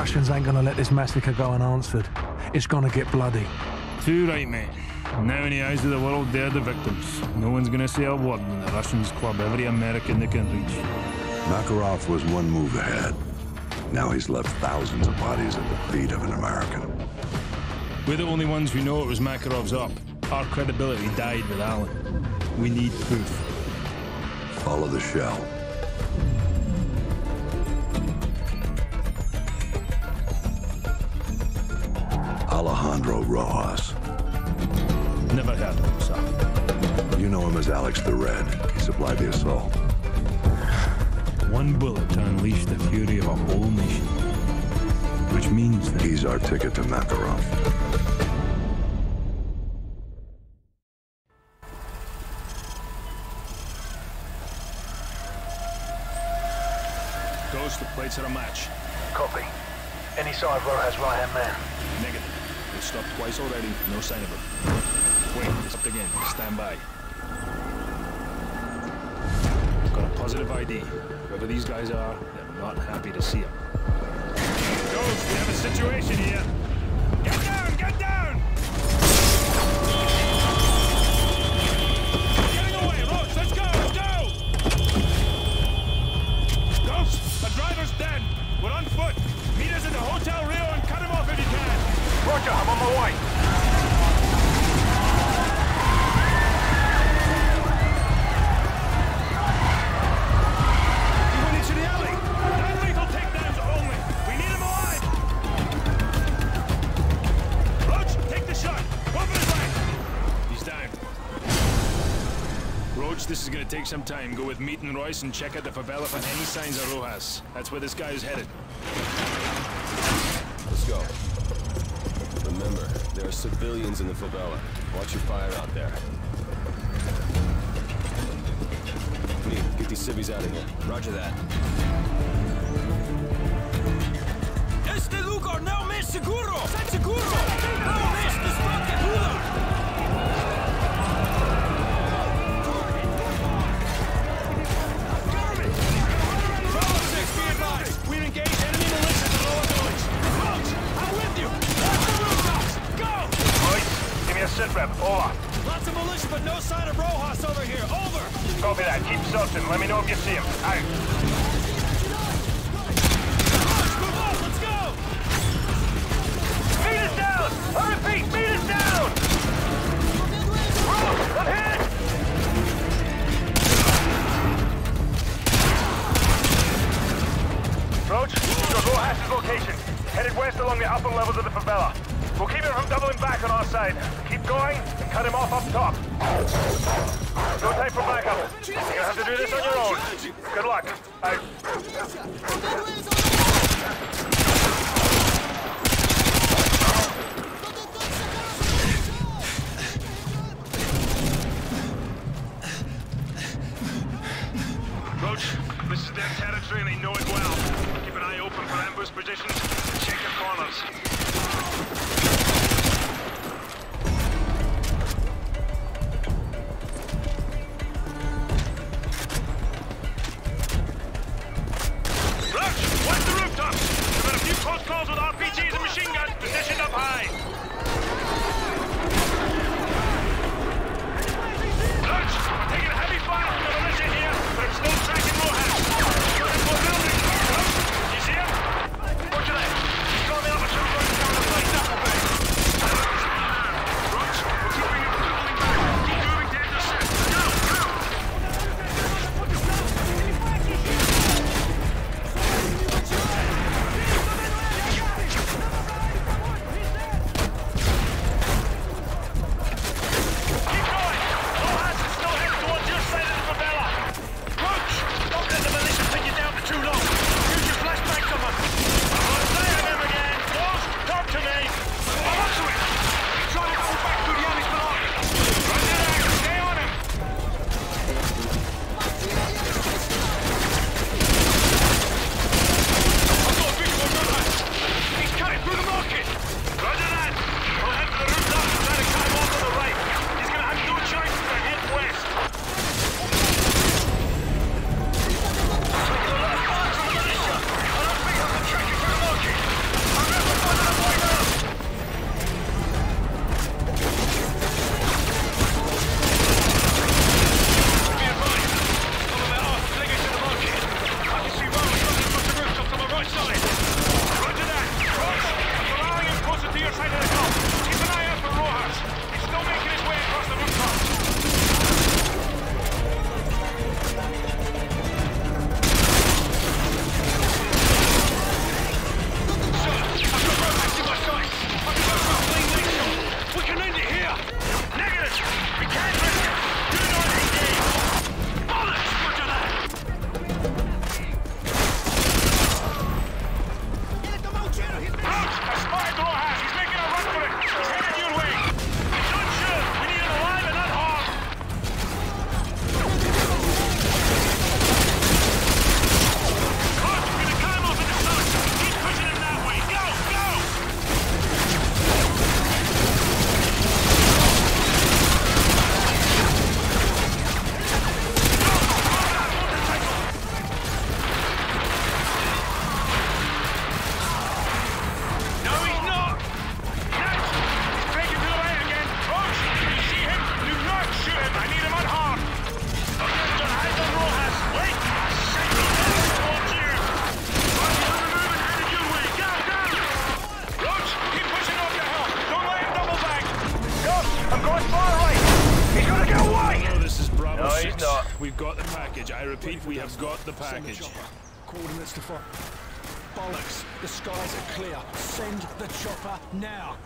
Russians ain't gonna let this massacre go unanswered. It's gonna get bloody. Too right, mate. Now in the eyes of the world, they're the victims. No one's gonna say a word when the Russians club every American they can reach. Makarov was one move ahead. Now he's left thousands of bodies at the feet of an American. We're the only ones who know it was Makarov's op. Our credibility died with Allen. We need proof. Follow the shell. Rojas. Never heard of him, sir. You know him as Alex the Red. He supplied the assault. One bullet to unleash the fury of a whole nation. Which means that... He's our ticket to Makarov. Ghost, the plates are a match. Copy. Any sign of Rojas' right-hand man? Negative. They've stopped twice already. No sign of him. Wait, it's up again. Stand by. Got a positive ID. Whoever these guys are, they're not happy to see him. Ghost, we have a situation here. Get down! Get down! Roach, take the shot. Over right. He's down. Roach, this is gonna take some time. Go with Meat and Royce and check out the favela for any signs of Rojas. That's where this guy is headed. Let's go. Remember, there are civilians in the favela. Watch your fire out there. Me, get these civvies out of here. Roger that. Este lugar não é seguro! Seguro! But no sign of Rojas over here. Over! Copy that. Keep searching. Let me know if you see him. Out. Move on, let's go! Meet us down! I repeat, meet us down! And cut him off up top. No time for backup. You're gonna have to do this on your own. Good luck. Out. near side of the package. I repeat, we have got the package. Coordinates to follow. Bollocks! The skies are clear. Send the chopper now.